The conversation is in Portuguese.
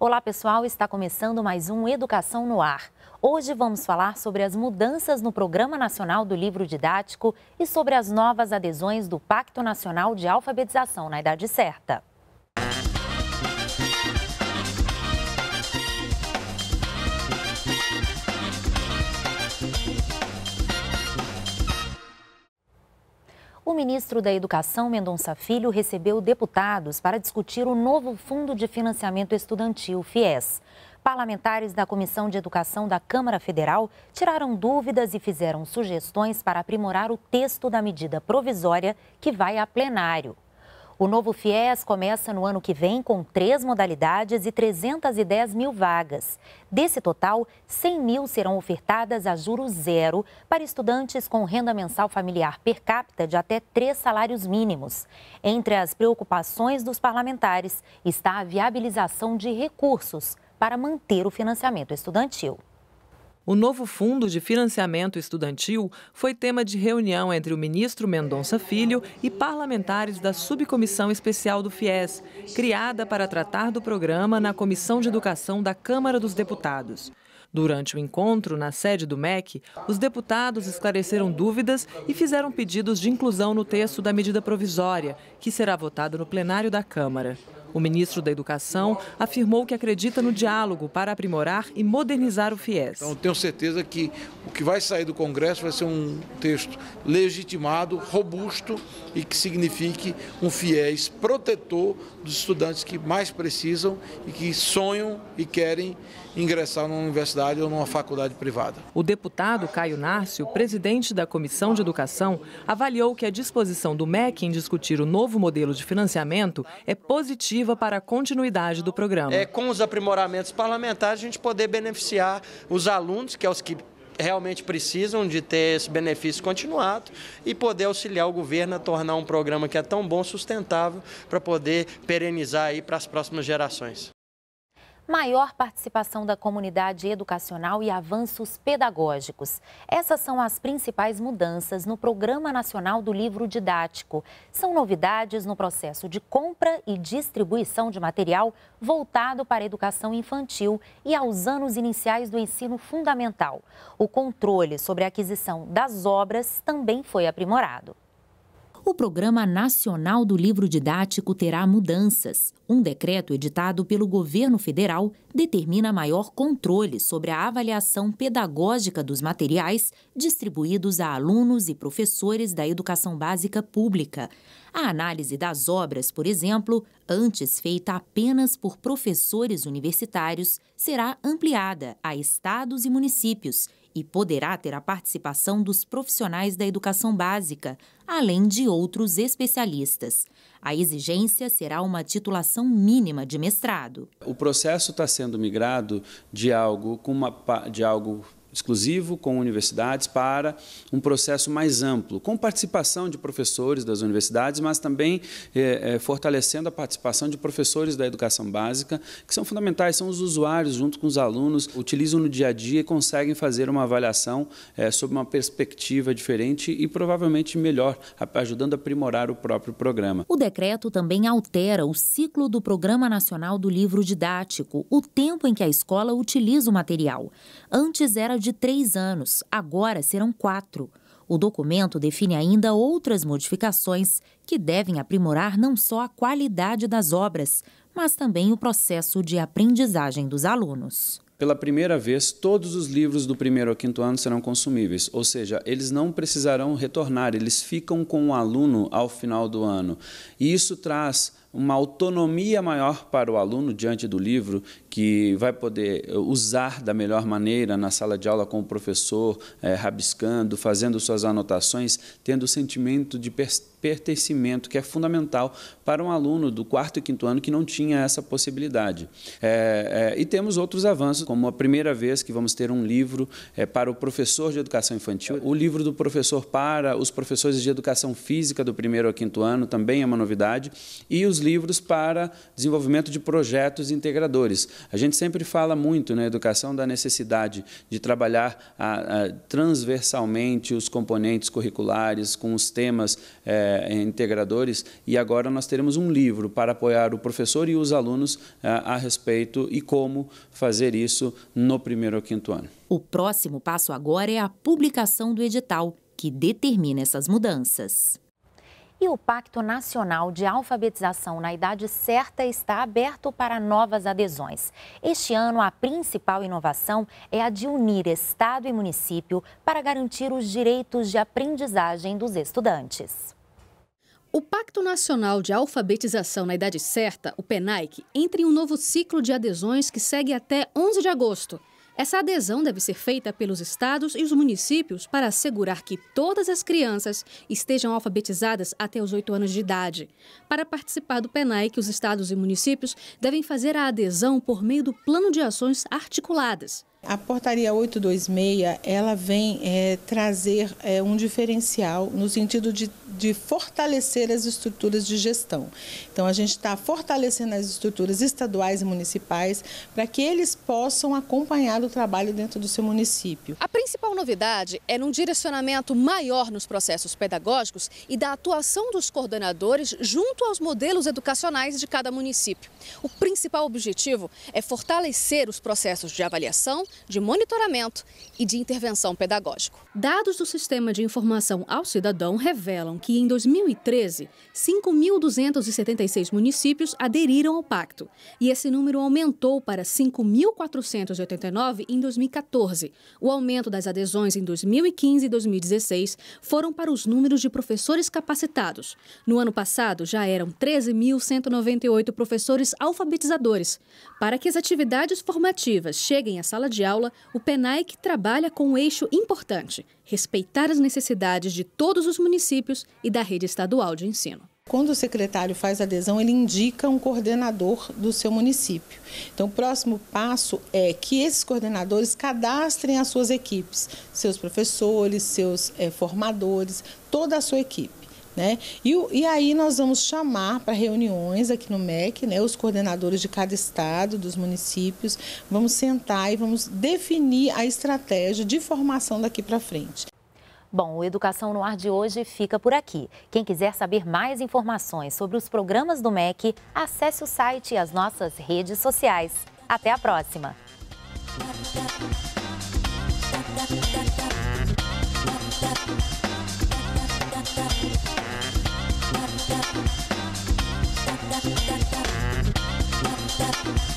Olá, pessoal, está começando mais um Educação no Ar. Hoje vamos falar sobre as mudanças no Programa Nacional do Livro Didático e sobre as novas adesões do Pacto Nacional de Alfabetização na Idade Certa. Ministro da Educação, Mendonça Filho, recebeu deputados para discutir o novo Fundo de Financiamento Estudantil, FIES. Parlamentares da Comissão de Educação da Câmara Federal tiraram dúvidas e fizeram sugestões para aprimorar o texto da medida provisória que vai a plenário. O novo FIES começa no ano que vem com três modalidades e 310 mil vagas. Desse total, 100 mil serão ofertadas a juros zero para estudantes com renda mensal familiar per capita de até três salários mínimos. Entre as preocupações dos parlamentares está a viabilização de recursos para manter o financiamento estudantil. O novo Fundo de Financiamento Estudantil foi tema de reunião entre o ministro Mendonça Filho e parlamentares da Subcomissão Especial do FIES, criada para tratar do programa na Comissão de Educação da Câmara dos Deputados. Durante o encontro na sede do MEC, os deputados esclareceram dúvidas e fizeram pedidos de inclusão no texto da medida provisória, que será votado no plenário da Câmara. O ministro da Educação afirmou que acredita no diálogo para aprimorar e modernizar o FIES. Então, tenho certeza que o que vai sair do Congresso vai ser um texto legitimado, robusto e que signifique um FIES protetor dos estudantes que mais precisam e que sonham e querem ingressar numa universidade ou numa faculdade privada. O deputado Caio Nárcio, presidente da Comissão de Educação, avaliou que a disposição do MEC em discutir o novo modelo de financiamento é positiva para a continuidade do programa. É, com os aprimoramentos parlamentares, a gente poder beneficiar os alunos, que é os que realmente precisam de ter esse benefício continuado e poder auxiliar o governo a tornar um programa que é tão bom, sustentável, para poder perenizar aí para as próximas gerações maior participação da comunidade educacional e avanços pedagógicos. Essas são as principais mudanças no Programa Nacional do Livro Didático. São novidades no processo de compra e distribuição de material voltado para a educação infantil e aos anos iniciais do ensino fundamental. O controle sobre a aquisição das obras também foi aprimorado. O Programa Nacional do Livro Didático terá mudanças. Um decreto editado pelo governo federal determina maior controle sobre a avaliação pedagógica dos materiais distribuídos a alunos e professores da educação básica pública. A análise das obras, por exemplo, antes feita apenas por professores universitários, será ampliada a estados e municípios e poderá ter a participação dos profissionais da educação básica, além de outros especialistas. A exigência será uma titulação mínima de mestrado. O processo está sendo migrado de algo, com uma, de algo exclusivo com universidades para um processo mais amplo, com participação de professores das universidades, mas também é, é, fortalecendo a participação de professores da educação básica, que são fundamentais, são os usuários junto com os alunos, utilizam no dia a dia e conseguem fazer uma avaliação é, sob uma perspectiva diferente e provavelmente melhor, ajudando a aprimorar o próprio programa. O decreto também altera o ciclo do Programa Nacional do Livro Didático, o tempo em que a escola utiliza o material. Antes era de três anos, agora serão quatro. O documento define ainda outras modificações que devem aprimorar não só a qualidade das obras, mas também o processo de aprendizagem dos alunos. Pela primeira vez, todos os livros do primeiro ao quinto ano serão consumíveis, ou seja, eles não precisarão retornar, eles ficam com o aluno ao final do ano. E isso traz uma autonomia maior para o aluno diante do livro, que vai poder usar da melhor maneira na sala de aula com o professor, é, rabiscando, fazendo suas anotações, tendo o sentimento de pertencimento que é fundamental para um aluno do quarto e quinto ano que não tinha essa possibilidade. É, é, e temos outros avanços, como a primeira vez que vamos ter um livro é, para o professor de educação infantil, o livro do professor para os professores de educação física do primeiro ao quinto ano também é uma novidade, e os os livros para desenvolvimento de projetos integradores. A gente sempre fala muito na educação da necessidade de trabalhar a, a, transversalmente os componentes curriculares com os temas é, integradores e agora nós teremos um livro para apoiar o professor e os alunos é, a respeito e como fazer isso no primeiro ou quinto ano. O próximo passo agora é a publicação do edital, que determina essas mudanças. E o Pacto Nacional de Alfabetização na Idade Certa está aberto para novas adesões. Este ano, a principal inovação é a de unir Estado e município para garantir os direitos de aprendizagem dos estudantes. O Pacto Nacional de Alfabetização na Idade Certa, o PENAIC, entra em um novo ciclo de adesões que segue até 11 de agosto. Essa adesão deve ser feita pelos estados e os municípios para assegurar que todas as crianças estejam alfabetizadas até os 8 anos de idade. Para participar do PENAIC, os estados e municípios devem fazer a adesão por meio do Plano de Ações Articuladas. A portaria 826 ela vem é, trazer é, um diferencial no sentido de, de fortalecer as estruturas de gestão. Então a gente está fortalecendo as estruturas estaduais e municipais para que eles possam acompanhar o trabalho dentro do seu município. A principal novidade é num direcionamento maior nos processos pedagógicos e da atuação dos coordenadores junto aos modelos educacionais de cada município. O principal objetivo é fortalecer os processos de avaliação de monitoramento e de intervenção pedagógico. Dados do Sistema de Informação ao Cidadão revelam que, em 2013, 5.276 municípios aderiram ao pacto e esse número aumentou para 5.489 em 2014. O aumento das adesões em 2015 e 2016 foram para os números de professores capacitados. No ano passado, já eram 13.198 professores alfabetizadores. Para que as atividades formativas cheguem à sala de de aula, o PENAIC trabalha com um eixo importante: respeitar as necessidades de todos os municípios e da rede estadual de ensino. Quando o secretário faz adesão, ele indica um coordenador do seu município. Então, o próximo passo é que esses coordenadores cadastrem as suas equipes, seus professores, seus é, formadores, toda a sua equipe. Né? E, e aí nós vamos chamar para reuniões aqui no MEC, né, os coordenadores de cada estado, dos municípios, vamos sentar e vamos definir a estratégia de formação daqui para frente. Bom, o Educação no Ar de hoje fica por aqui. Quem quiser saber mais informações sobre os programas do MEC, acesse o site e as nossas redes sociais. Até a próxima! Thank you.